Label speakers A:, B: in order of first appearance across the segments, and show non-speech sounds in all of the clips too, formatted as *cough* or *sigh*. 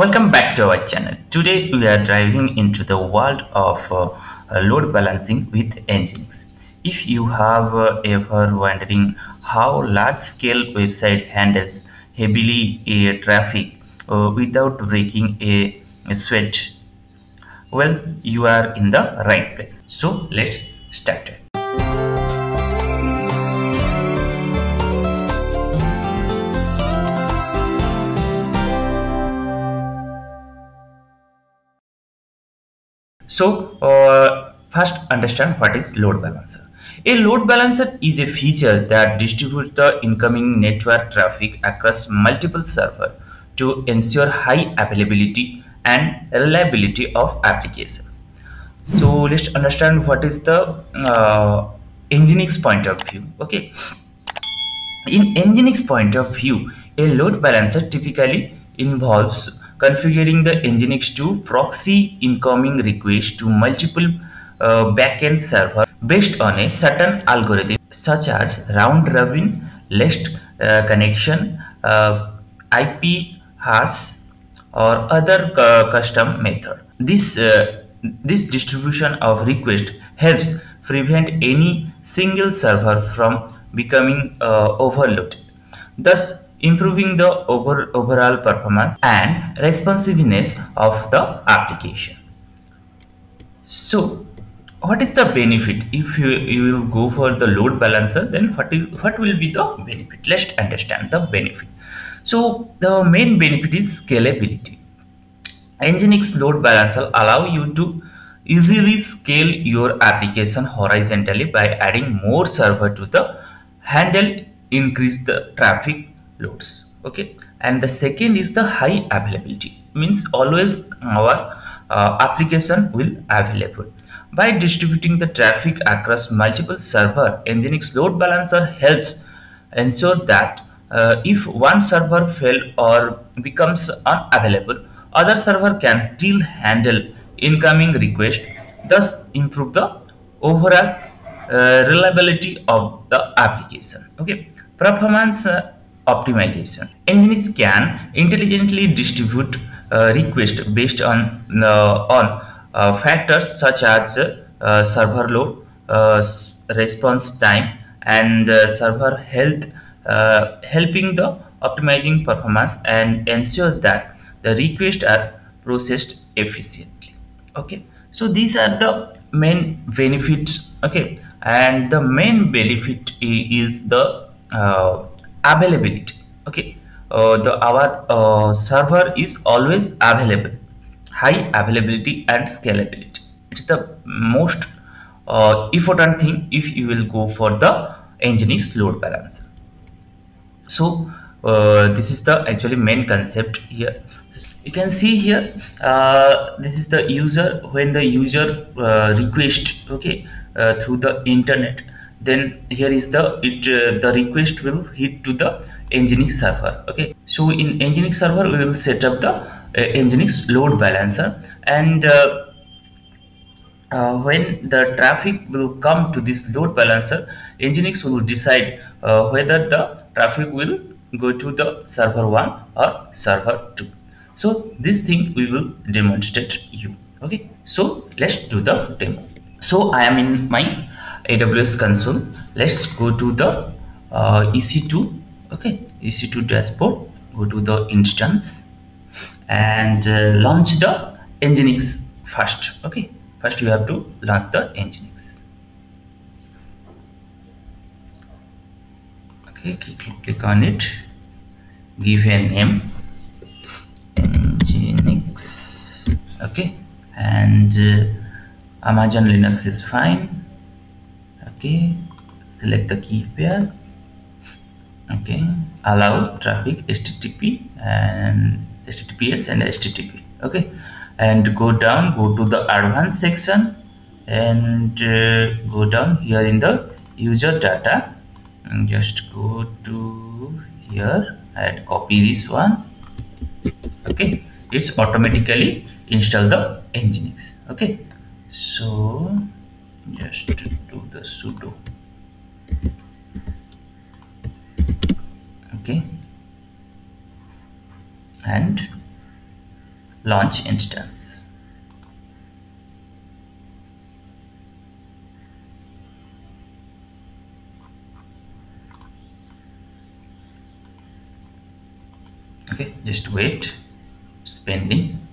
A: Welcome back to our channel. Today we are diving into the world of uh, load balancing with Nginx. If you have uh, ever wondering how large-scale website handles heavily uh, traffic uh, without breaking a, a sweat, well, you are in the right place. So let's start So uh, first understand what is load balancer. A load balancer is a feature that distributes the incoming network traffic across multiple servers to ensure high availability and reliability of applications. So let's understand what is the uh, Nginx point of view. Okay, in Nginx point of view, a load balancer typically involves configuring the Nginx to proxy incoming requests to multiple uh, backend servers based on a certain algorithm such as round robin least uh, connection, uh, IP hash, or other uh, custom method. This uh, this distribution of request helps prevent any single server from becoming uh, overloaded, thus improving the over, overall performance and responsiveness of the application. So, what is the benefit if you, you will go for the load balancer? Then what is what will be the benefit? Let's understand the benefit. So, the main benefit is scalability Nginx load balancer allow you to easily scale your application horizontally by adding more server to the handle increase the traffic loads okay and the second is the high availability means always our uh, application will available by distributing the traffic across multiple server nginx load balancer helps ensure that uh, if one server fail or becomes unavailable other server can still handle incoming request, thus improve the overall uh, reliability of the application. Okay, performance uh, optimization. Nginx can intelligently distribute uh, requests based on uh, on uh, factors such as uh, server load, response time, and server health, helping the optimizing performance and ensure that the requests are processed efficiently. Okay? So these are the main benefits. Okay? And the main benefit is the uh, availability. Okay? Uh, the our uh, server is always available. High availability and scalability. It's the most uh, important thing if you will go for the nginx load balancer. So uh, this is the actually main concept here. You can see here uh, this is the user when the user uh, request okay through the internet then here is the it uh, the request will hit to the nginx server okay? So in nginx server we will set up the uh, nginx load balancer and uh, when the traffic will come to this load balancer nginx will decide whether the traffic will go to the server 1 or server 2 so this thing we will demonstrate you okay? So let's do the demo. So i am in my aws console. Let's go to the uh, ec2 okay ec2 dashboard. Go to the instance and uh, launch the nginx first. Okay first you have to launch the nginx. Okay click, click on it. Give a name nginx. Okay and uh, amazon linux is fine okay select the key pair. Okay allow traffic http and https and http okay and go down go to the advanced section and uh, go down here in the user data. And just go to here and copy this one. Okay it's automatically install the nginx. Okay so just do the sudo. Okay. And launch instance. Okay just wait. Spending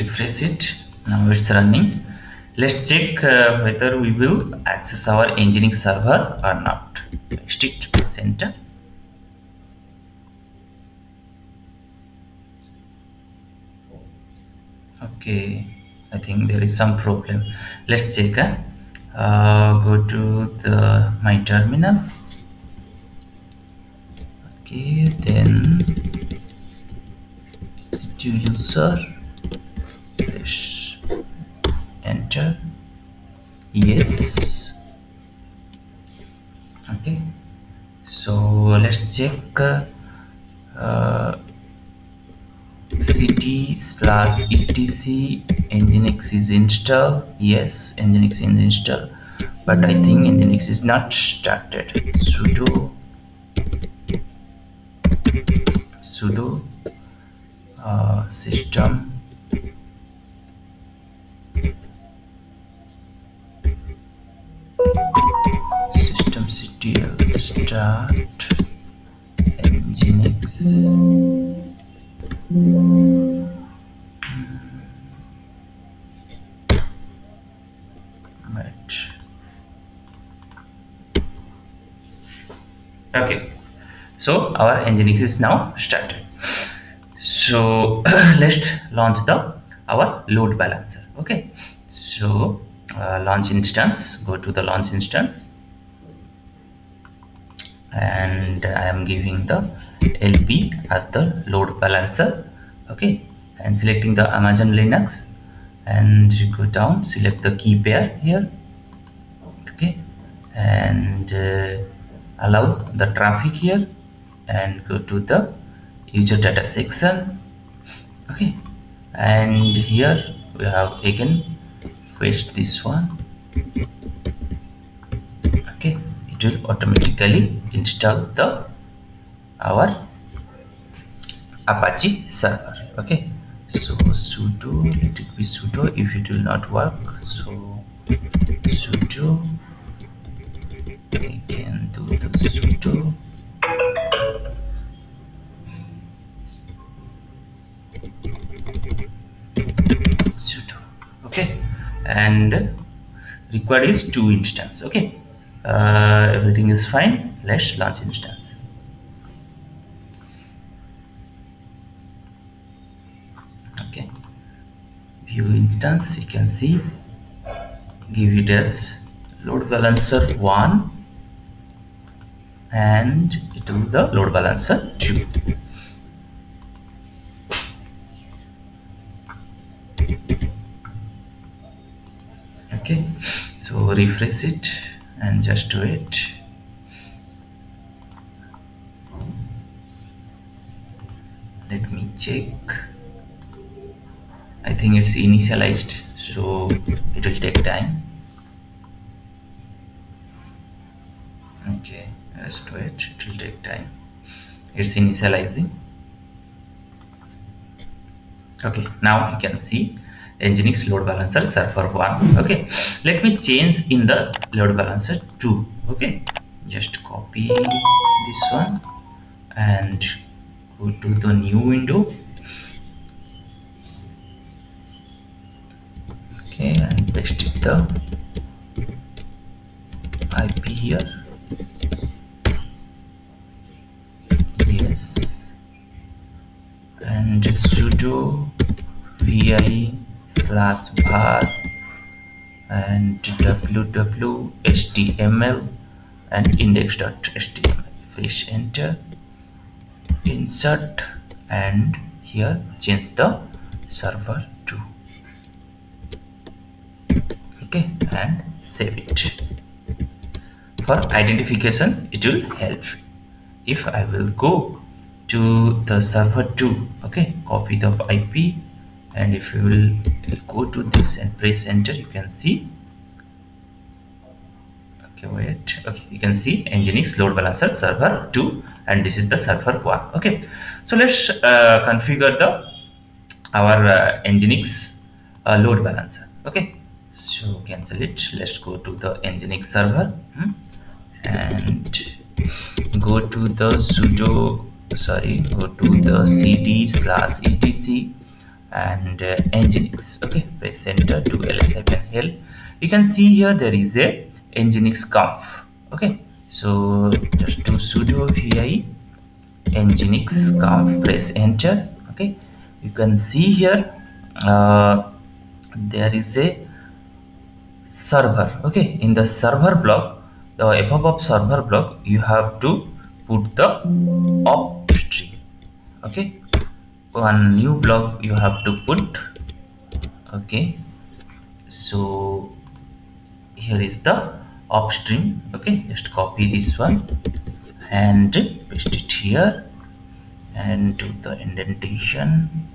A: refresh it. Now it's running. Let's check uh, whether we will access our nginx server or not. Strict press enter okay i think there is some problem. Let's check uh, uh, go to the my terminal. Okay then to user enter yes. Okay. So let's check uh, uh, slash etc nginx is installed. Yes nginx is installed. But i think nginx is not started. Sudo. Sudo uh, system start. Nginx right. Okay. So our nginx is now started. So *clears throat* let's launch the our load balancer. Okay. So uh, launch instance go to the launch instance and I am giving the LB as the load balancer okay and selecting the Amazon Linux and go down select the key pair here okay and uh, allow the traffic here and go to the user data section okay and here we have again paste this one will automatically install the our apache server okay? So sudo let it be sudo. If it will not work so sudo we can do the sudo. Sudo okay? And required is two instance okay uh, everything is fine. Let's launch instance. Okay. View instance you can see. Give it as load balancer 1 and it will the load balancer 2 okay. So refresh it and just do it. Let me check. I think it's initialized so it will take time. Okay just wait it. Will take time. It's initializing. Okay now you can see nginx load balancer server 1 hmm. okay? Let me change in the load balancer 2 okay? Just copy this one and go to the new window. Okay and paste it the ip here. Yes. And sudo vi slash var and www html and index.html press enter insert and here change the server to. Okay and save it. For identification it will help. If i will go to the server 2 okay copy the ip and if you will go to this and press enter you can see. Okay wait. Okay you can see nginx load balancer server 2 and this is the server 1 okay so let's uh, configure the our uh, nginx uh, load balancer. Okay so cancel it. Let's go to the nginx server hmm? and go to the sudo sorry go to the cd slash etc and uh, nginx. Okay press enter to ls -l you can see here there is a nginx conf okay so just do sudo vi nginx conf press enter. Okay you can see here uh, there is a server. Okay in the server block the above of server block you have to put the upstream okay one new block you have to put. Okay. So here is the upstream. Okay just copy this one and paste it here and do the indentation.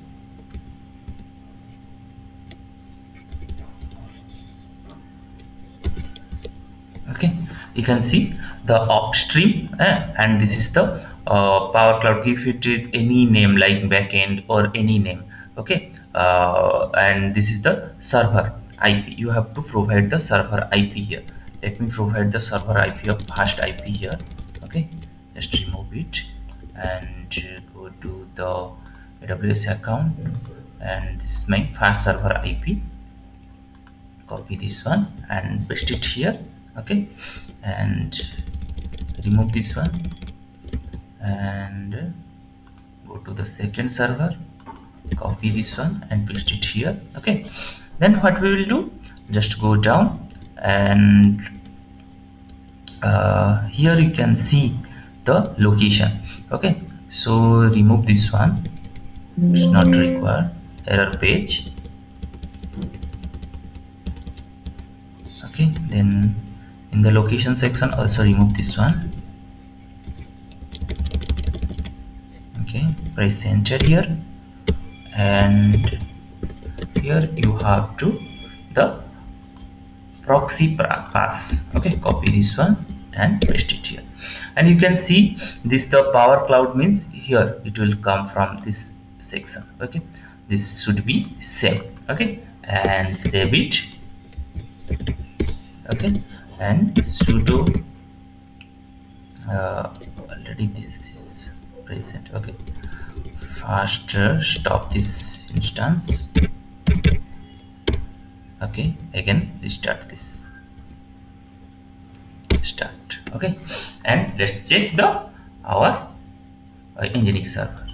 A: Okay you can see the upstream eh, and this is the uh, power cloud if it is any name like backend or any name okay? Uh, and this is the server ip you have to provide the server ip here. Let me provide the server ip of fast ip here okay? Just remove it and go to the aws account. And this is my fast server ip copy this one and paste it here okay? And remove this one and go to the second server copy this one and paste it here okay. Then what we will do? Just go down and uh, here you can see the location okay. So remove this one. It's not required. Error page. Okay then in the location section also remove this one okay press enter here. And here you have to the proxy pass okay copy this one and paste it here. And you can see this the power cloud means here it will come from this section. Okay this should be same okay and save it. Okay and sudo uh, already this is present. Okay. Faster stop this instance. Okay again restart this. Start. Okay. And let's check the our uh, nginx server.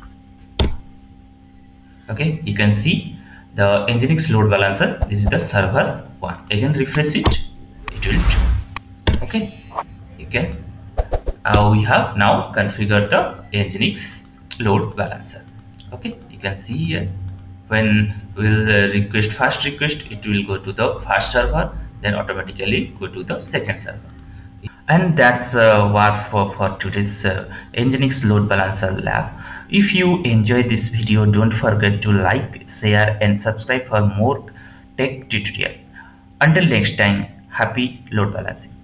A: Okay you can see the nginx load balancer this is the server one. Again refresh it. It will do okay. You can uh, we have now configured the nginx load balancer. Okay you can see here. When we'll uh, request fast request it will go to the fast server then automatically go to the second server. And that's uh, what for, for today's uh, nginx load balancer lab. If you enjoyed this video don't forget to like share and subscribe for more tech tutorial. Until next time happy load balancing